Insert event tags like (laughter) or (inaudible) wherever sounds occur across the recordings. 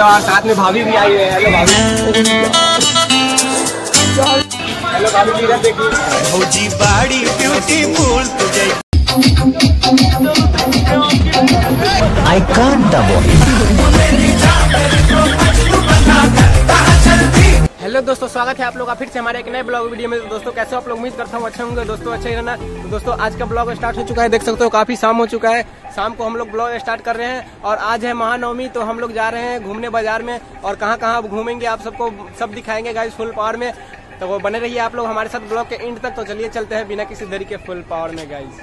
हो और साथ में भाभी भी आई है। हेलो भाभी। हेलो भाभी जी इधर देखिए। भौजी बाड़ी ब्यूटीफुल तुझे। I can't the हेलो दोस्तों स्वागत है आप लोग का फिर से हमारे एक नए ब्लॉग वीडियो में। तो दोस्तों कैसे आप लोग? उम्मीद करता हूँ अच्छे होंगे। दोस्तों अच्छे रहना। तो दोस्तों आज का ब्लॉग स्टार्ट हो चुका है। देख सकते हो काफ़ी शाम हो चुका है। शाम को हम लोग ब्लॉग स्टार्ट कर रहे हैं और आज है महानवमी तो हम लोग जा रहे हैं घूमने बाज़ार में। और कहाँ कहाँ घूमेंगे आप सबको सब दिखाएँगे गाइस फुल पावर में। तो वो बने रहिए आप लोग हमारे साथ ब्लॉग के एंड तक। तो चलिए चलते हैं बिना किसी देरी के फुल पावर में गाइस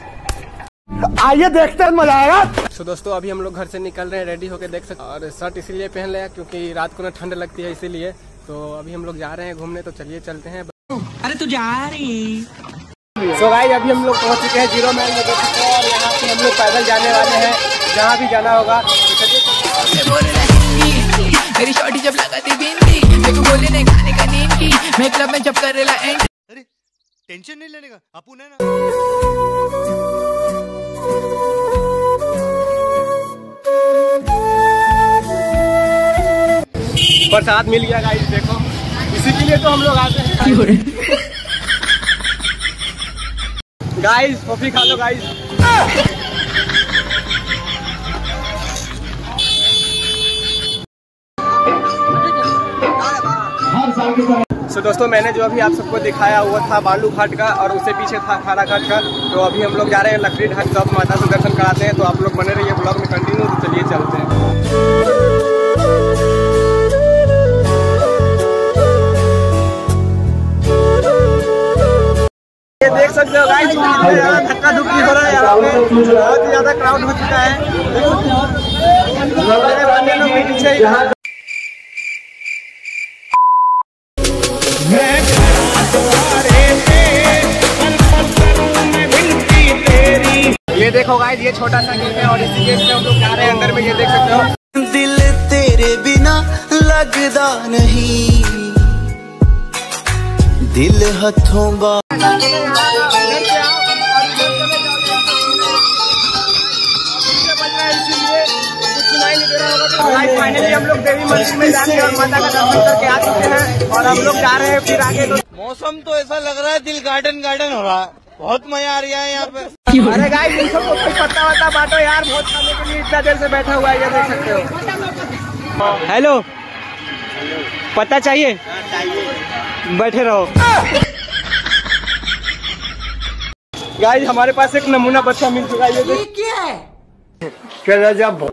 आइए देखते हैं मज़ा आएगा तो दोस्तों अभी हम लोग घर से निकल रहे हैं रेडी होके देख सकते और शर्ट इसीलिए पहन लिया क्योंकि रात को ना ठंड लगती है इसीलिए। तो अभी हम लोग जा रहे हैं घूमने तो चलिए चलते हैं। अरे तू जा रही। सो गाइस अभी हम लोग पहुँच चुके हैं ज़ीरो माइल में देख सकते हैं और यहाँ से हम लोग पैदल जाने वाले हैं। जहाँ भी जाना होगा तो चलिए चलते हैं। बोल रही मेरी शॉटी जब लगाती बिंदी मेरे को बोले नहीं खाने का नींद की। मैं क्लब में जब एंड अरे टेंशन नहीं लेने का अपुन है ना प्रसाद मिल गया गाइस देखो। इसी के लिए तो हम लोग आते हैं। गाइस कॉफ़ी खा लो गाइस सो दोस्तों मैंने जो अभी आप सबको दिखाया हुआ था बालू घाट का और उससे पीछे था खारा घाट का तो अभी हम लोग जा रहे हैं लकड़ी घाट सब माता से दर्शन कराते हैं तो आप लोग बने रहिए ब्लॉग में कंटिन्यू तो चलिए चलते हैं। देख सकते हो गाइस धक्का धुक्की हो रहा है, यहाँ पे। बहुत ही ज़्यादा क्राउड हो चुका है। पीछे ये देखो गाइस ये छोटा सा गेट है और इसी गेट से हम लोग जा रहे हैं अंदर में, ये देख सकते हो। दिल तेरे बिना लगदा नहीं। दिल हथों बा। फाइनली हम लोग देवी मंदिर में जाके और माता का दर्शन करके आ चुके हैं और हम लोग जा रहे हैं फिर आगे तो मौसम तो ऐसा लग रहा है दिल गार्डन गार्डन हो रहा है। बहुत मज़ा आ रहा है यहाँ पे। अरे गाइस इन सबको कोई पत्ता वत्ता बांटो यार वोट खाने के लिए इतना देर से बैठा हुआ है ये देख सकते हो। हेलो पता चाहिए? बैठे रहो। गाइस हमारे पास एक नमूना बच्चा मिल चुका है ये क्या है? जब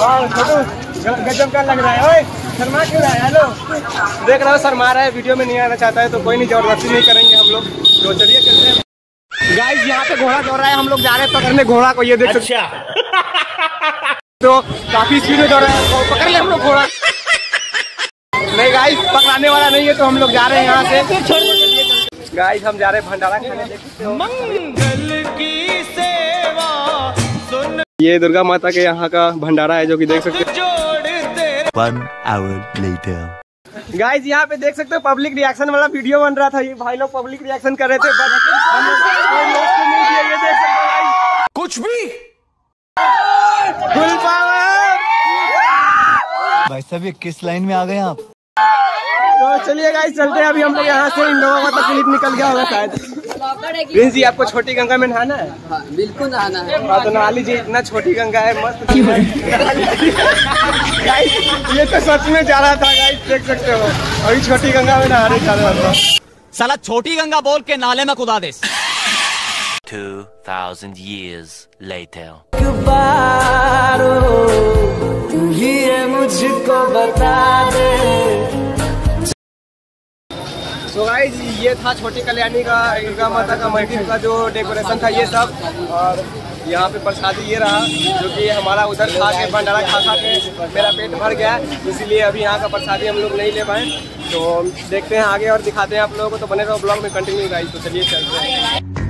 हाँ गजब का लग रहा है ओए। शर्मा क्यों रहा है? हेलो। देख रहा हो शर्मा रहा है वीडियो में नहीं आना चाहता है तो कोई नहीं ज़बरदस्ती नहीं करेंगे हम लोग। तो चलिए चलते हैं। गाइस यहाँ पे घोड़ा दौड़ रहा है हम लोग जा रहे हैं पकड़ने घोड़ा को ये देख सकते (laughs) तो काफ़ी स्पीड में दौड़ रहा है तो पकड़ ले हम लोग घोड़ा। नहीं गाइस पकड़ाने वाला नहीं है तो हम लोग जा रहे हैं यहाँ से। गाइस हम जा रहे हैं भंडारा खाने। मंगल की सेवा सुन ये दुर्गा माता के यहाँ का भंडारा है जो कि देख सकते. हो। गाइस यहाँ पे देख सकते हो पब्लिक रिएक्शन वाला वीडियो बन रहा था। ये भाई लोग पब्लिक रिएक्शन कर रहे थे but हम लोग को कोई लोग को नहीं दिया, ये देख सकते हो गाइस कुछ भी फुल पावर साहब ये किस लाइन में आ गए आप? तो चलिए गाइस चलते हैं अभी हम लोग यहाँ से इंडोवा माता क्लिप निकल गया होगा शायद। प्रिंस जी आपको छोटी गंगा में नहाना है? बिल्कुल आना है। हाँ तो नहा लीजिए इतना छोटी गंगा है मस्त गाइस ये तो सच में जा रहा था गाइस देख सकते हो। अभी छोटी गंगा में नहाने जा रहा था साला छोटी गंगा बोल के नाले में कुदा दे 2,000 years later. मुझको बता दे। तो गाइस ये था छोटी कल्याणी का, दुर्गा माता का मंदिर का जो डेकोरेशन था, ये सब। और यहाँ पे प्रसादी ये रहा, जो कि हमारा उधर खा के, भंडारा खा खा के मेरा पेट भर गया इसीलिए अभी यहाँ का प्रसादी हम लोग नहीं ले पाए। तो देखते हैं आगे और दिखाते हैं आप लोगों को। तो बने रहो ब्लॉग में कंटिन्यू गाइस तो चलिए, चलते हैं।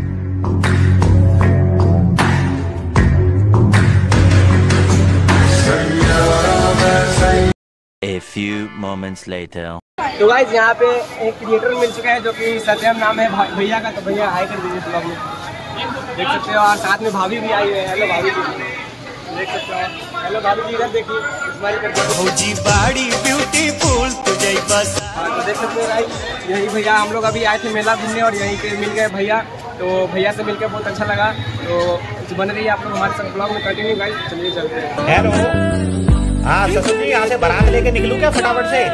Few moments later. तो गाइस यहाँ पे एक क्रिएटर मिल चुका है जो कि सत्यम नाम है भैया का तो भैया हाई कर दीजिए ब्लॉग में। देख सकते हो और साथ में भाभी भी आई है। हेलो भाभी जी। देख सकते हैं। हेलो भाभी जी इधर देखिए। स्माइल करके बाड़ी ब्यूटीफुल तुझे बस। हाँ, तो देख सकते हैं गाइस यही भैया हम लोग अभी आए थे मेला घूमने और यहीं पे मिल गए भैया। तो भैया से मिलकर बहुत अच्छा लगा। तो बन रही है आप लोग हमारे साथ ब्लॉग में। कंटिन्यू गाइस चलिए चलते हैं। हेलो हाँ ससुर जी यहाँ से बारात लेके निकलूँ क्या फटाफट से?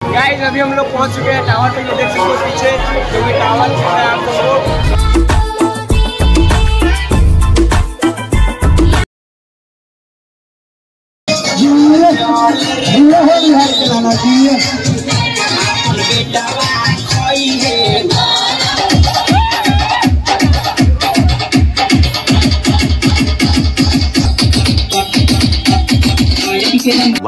गाइस अभी हम लोग पहुँच चुके हैं टावर पे ये देख सकते हो पीछे जो कि टावर दिख रहा है आप लोगों को।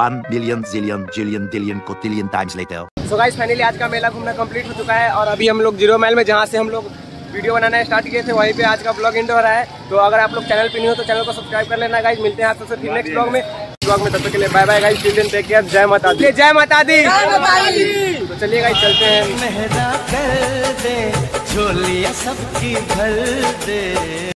One million zillion jillion dillion cotillion times later. So guys finally आज का मेला घूमना कंप्लीट हो चुका है और अभी हम लोग ज़ीरो माइल में जहाँ से हम लोग वीडियो बनाना स्टार्ट किए थे वहीं पे आज का ब्लॉग एंड हो रहा है। तो अगर आप लोग चैनल पे नहीं हो तो चैनल को सब्सक्राइब कर लेना गाइस मिलते हैं आप सबसे फिर नेक्स्ट ब्लॉग में। ब्लॉग में तब तक के लिए bye bye guys till take care जय माता दी। जय माता दी। तो चलिए गाइस चलते हैं। मेहरा कर दे झोलियाँ सबकी भर दे।